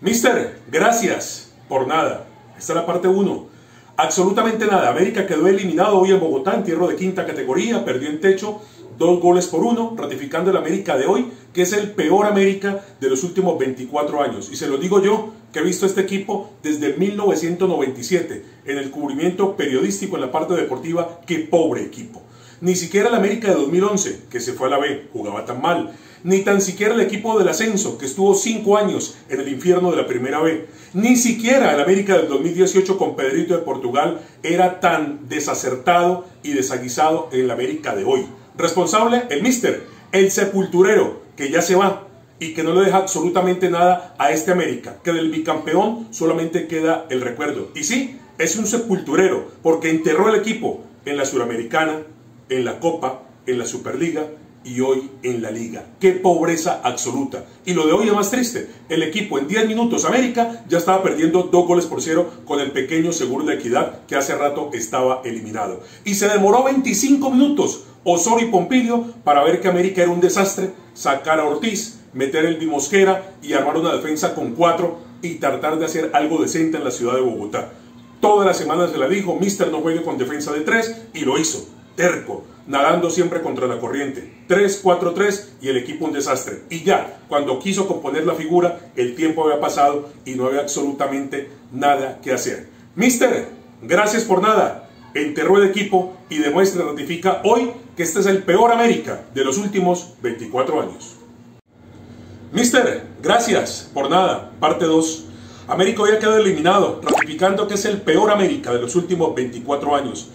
Mister, gracias por nada. Esta es la parte 1. Absolutamente nada. América quedó eliminado hoy en Bogotá en tierra de quinta categoría, perdió en techo dos goles por uno, ratificando el América de hoy, que es el peor América de los últimos 24 años. Y se lo digo yo, que he visto este equipo desde 1997 en el cubrimiento periodístico en la parte deportiva, qué pobre equipo. Ni siquiera el América de 2011, que se fue a la B, jugaba tan mal. Ni tan siquiera el equipo del ascenso, que estuvo cinco años en el infierno de la primera B. Ni siquiera el América del 2018 con Pedrito de Portugal era tan desacertado y desaguisado en la América de hoy. Responsable, el Mister, el sepulturero, que ya se va y que no le deja absolutamente nada a este América, que del bicampeón solamente queda el recuerdo. Y sí, es un sepulturero, porque enterró el equipo en la Suramericana, en la Copa, en la Superliga y hoy en la Liga. ¡Qué pobreza absoluta! Y lo de hoy es más triste. El equipo en 10 minutos, América, ya estaba perdiendo dos goles por cero con el pequeño Seguro de Equidad que hace rato estaba eliminado. Y se demoró 25 minutos Osorio y Pompilio para ver que América era un desastre, sacar a Ortiz, meter el Bimosquera y armar una defensa con cuatro y tratar de hacer algo decente en la ciudad de Bogotá. Toda la semana se la dijo, Mister no juegue con defensa de tres y lo hizo terco, nadando siempre contra la corriente. 3-4-3 y el equipo un desastre. Y ya, cuando quiso componer la figura, el tiempo había pasado y no había absolutamente nada que hacer. Mister, gracias por nada. Enterró el equipo y demuestra, ratifica hoy que este es el peor América de los últimos 24 años. Mister, gracias por nada. Parte 2. América hoy ha quedado eliminado, ratificando que es el peor América de los últimos 24 años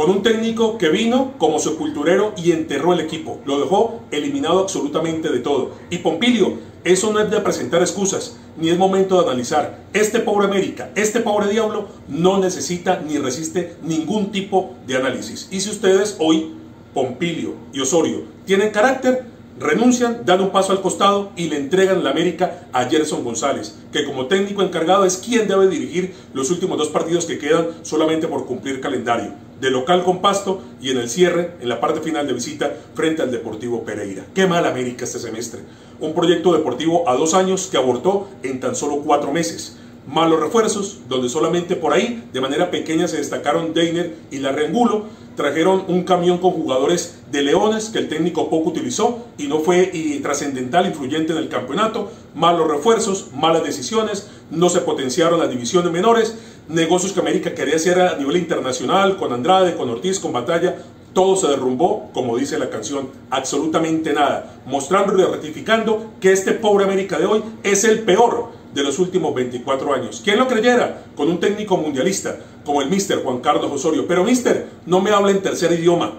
con un técnico que vino como sepulturero y enterró el equipo. Lo dejó eliminado absolutamente de todo. Y Pompilio, eso no es de presentar excusas, ni es momento de analizar. Este pobre América, este pobre diablo, no necesita ni resiste ningún tipo de análisis. Y si ustedes hoy, Pompilio y Osorio, tienen carácter, renuncian, dan un paso al costado y le entregan la América a Gerson González, que como técnico encargado es quien debe dirigir los últimos dos partidos que quedan solamente por cumplir calendario, de local con Pasto y en el cierre, en la parte final de visita, frente al Deportivo Pereira. Qué mal América este semestre. Un proyecto deportivo a dos años que abortó en tan solo cuatro meses malos refuerzos, donde solamente por ahí, de manera pequeña, se destacaron Deiner y Larrengulo. Trajeron un camión con jugadores de Leones que el técnico poco utilizó y no fue trascendental, influyente en el campeonato. Malos refuerzos, malas decisiones, no se potenciaron las divisiones menores. Negocios que América quería hacer a nivel internacional, con Andrade, con Ortiz, con Batalla, todo se derrumbó, como dice la canción, absolutamente nada, mostrando y ratificando que este pobre América de hoy es el peor de los últimos 24 años. ¿Quién lo creyera? Con un técnico mundialista como el mister Juan Carlos Osorio. Pero mister, no me hable en tercer idioma.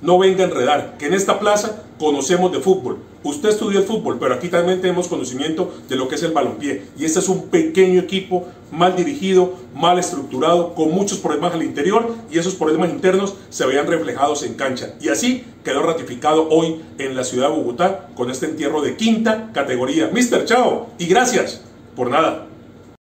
No venga a enredar, que en esta plaza conocemos de fútbol. Usted estudió el fútbol, pero aquí también tenemos conocimiento de lo que es el balompié. Y este es un pequeño equipo mal dirigido, mal estructurado, con muchos problemas al interior y esos problemas internos se veían reflejados en cancha. Y así quedó ratificado hoy en la ciudad de Bogotá con este entierro de quinta categoría. Mister, chao y gracias por nada.